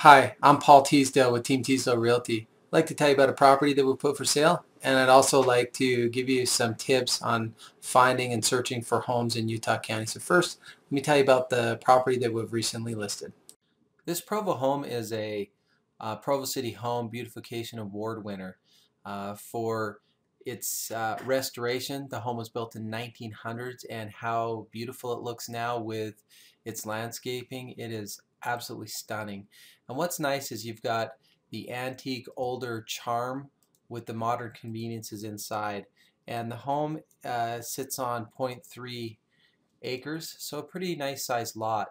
Hi, I'm Paul Teasdale with Team Teasdale Realty. I'd like to tell you about a property that we put for sale and I'd also like to give you some tips on finding and searching for homes in Utah County. So first, let me tell you about the property that we've recently listed. This Provo home is a uh, Provo City Home Beautification Award winner uh, for its uh, restoration. The home was built in 1900s and how beautiful it looks now with its landscaping. It is absolutely stunning. And what's nice is you've got the antique older charm with the modern conveniences inside. And the home uh, sits on 0.3 acres, so a pretty nice sized lot.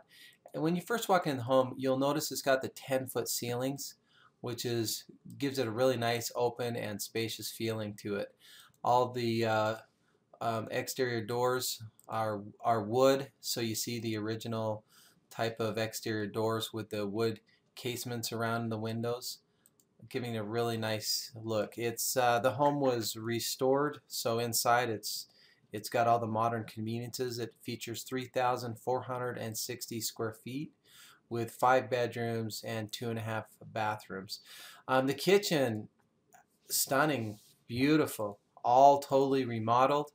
And when you first walk in the home, you'll notice it's got the 10 foot ceilings, which is gives it a really nice open and spacious feeling to it. All the uh, um, exterior doors are, are wood, so you see the original type of exterior doors with the wood casements around the windows giving a really nice look. It's uh, the home was restored, so inside it's it's got all the modern conveniences. It features 3,460 square feet with five bedrooms and two and a half bathrooms. Um, the kitchen, stunning, beautiful, all totally remodeled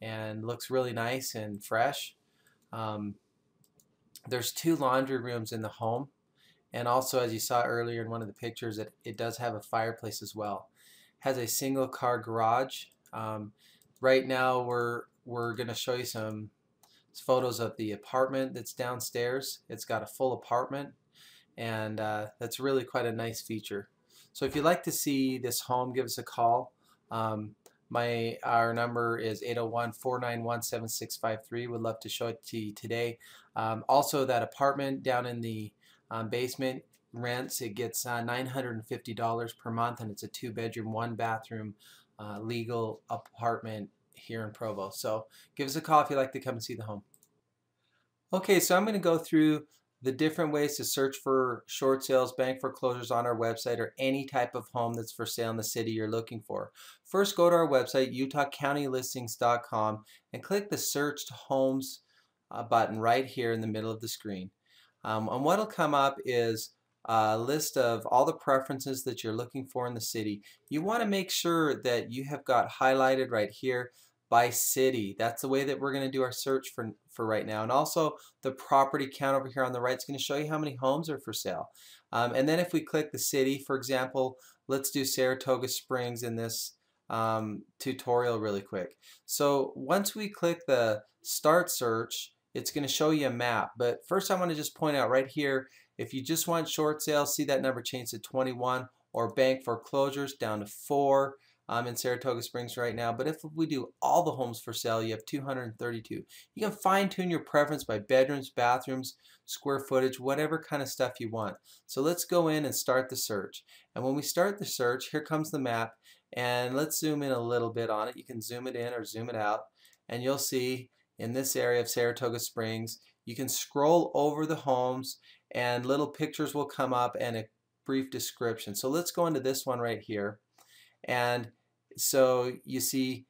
and looks really nice and fresh. Um, there's two laundry rooms in the home and also as you saw earlier in one of the pictures it, it does have a fireplace as well. Has a single car garage. Um, right now we're we're gonna show you some photos of the apartment that's downstairs. It's got a full apartment and uh, that's really quite a nice feature. So if you'd like to see this home give us a call. Um, my our number is 801-491-7653 would love to show it to you today um, also that apartment down in the um, basement rents, it gets uh, $950 per month and it's a two bedroom, one bathroom uh, legal apartment here in Provo. So give us a call if you'd like to come and see the home. Okay, so I'm going to go through the different ways to search for short sales, bank foreclosures on our website, or any type of home that's for sale in the city you're looking for. First, go to our website, utahcountylistings.com, and click the Search Homes uh, button right here in the middle of the screen. Um, and what will come up is a list of all the preferences that you're looking for in the city. You want to make sure that you have got highlighted right here by city. That's the way that we're going to do our search for, for right now. And also the property count over here on the right is going to show you how many homes are for sale. Um, and then if we click the city, for example, let's do Saratoga Springs in this um, tutorial really quick. So once we click the start search, it's going to show you a map. But first I want to just point out right here, if you just want short sales, see that number change to 21 or bank foreclosures down to 4. I'm in Saratoga Springs right now, but if we do all the homes for sale, you have 232. You can fine tune your preference by bedrooms, bathrooms, square footage, whatever kind of stuff you want. So let's go in and start the search. And when we start the search, here comes the map, and let's zoom in a little bit on it. You can zoom it in or zoom it out, and you'll see in this area of Saratoga Springs. You can scroll over the homes and little pictures will come up and a brief description. So let's go into this one right here. And so you see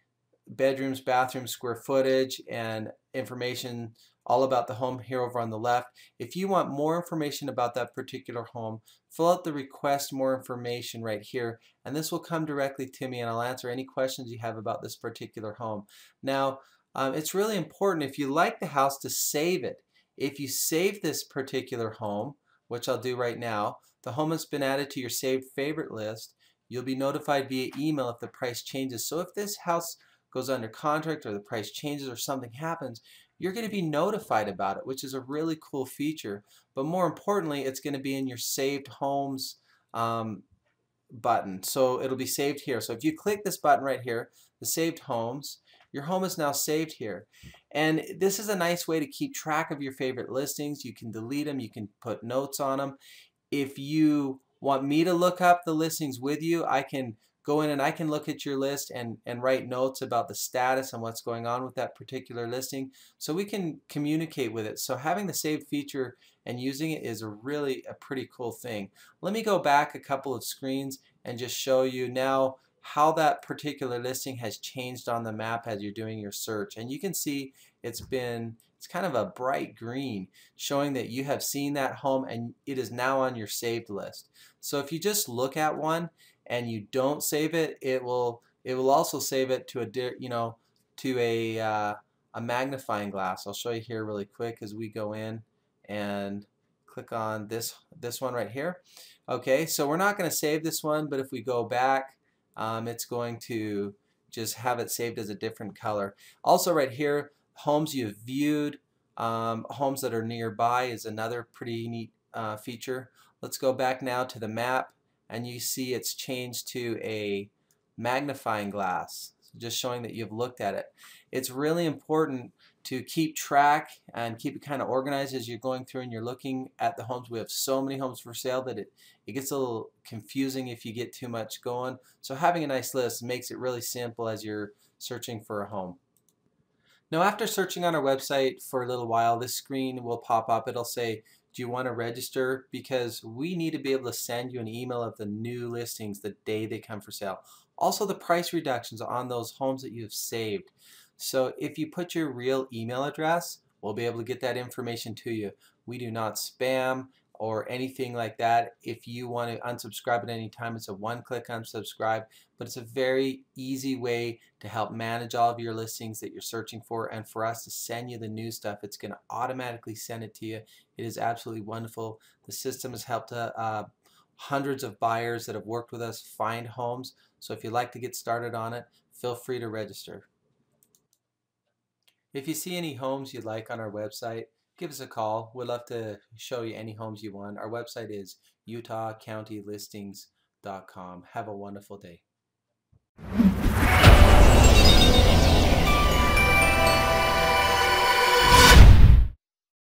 bedrooms, bathrooms, square footage, and information all about the home here over on the left. If you want more information about that particular home, fill out the request more information right here and this will come directly to me and I'll answer any questions you have about this particular home. Now um, it's really important if you like the house to save it. If you save this particular home, which I'll do right now, the home has been added to your saved favorite list. You'll be notified via email if the price changes. So if this house goes under contract or the price changes or something happens, you're going to be notified about it, which is a really cool feature. But more importantly, it's going to be in your saved homes um, button. So it'll be saved here. So if you click this button right here, the saved homes, your home is now saved here. And this is a nice way to keep track of your favorite listings. You can delete them, you can put notes on them. If you want me to look up the listings with you, I can go in and I can look at your list and, and write notes about the status and what's going on with that particular listing so we can communicate with it. So having the save feature and using it is a really a pretty cool thing. Let me go back a couple of screens and just show you now how that particular listing has changed on the map as you're doing your search. And you can see it's been it's kind of a bright green showing that you have seen that home and it is now on your saved list. So if you just look at one and you don't save it, it will it will also save it to a you know to a uh, a magnifying glass. I'll show you here really quick as we go in and click on this this one right here. Okay, so we're not going to save this one, but if we go back, um, it's going to just have it saved as a different color. Also right here, homes you've viewed, um, homes that are nearby is another pretty neat uh, feature. Let's go back now to the map and you see it's changed to a magnifying glass just showing that you've looked at it. It's really important to keep track and keep it kind of organized as you're going through and you're looking at the homes. We have so many homes for sale that it, it gets a little confusing if you get too much going. So having a nice list makes it really simple as you're searching for a home. Now after searching on our website for a little while, this screen will pop up. It'll say, do you want to register? Because we need to be able to send you an email of the new listings the day they come for sale. Also the price reductions on those homes that you have saved. So if you put your real email address, we'll be able to get that information to you. We do not spam or anything like that. If you want to unsubscribe at any time, it's a one-click unsubscribe, but it's a very easy way to help manage all of your listings that you're searching for and for us to send you the new stuff. It's going to automatically send it to you. It is absolutely wonderful. The system has helped uh, uh, hundreds of buyers that have worked with us find homes. So if you'd like to get started on it, feel free to register. If you see any homes you'd like on our website, give us a call. We'd love to show you any homes you want. Our website is utahcountylistings.com. Have a wonderful day.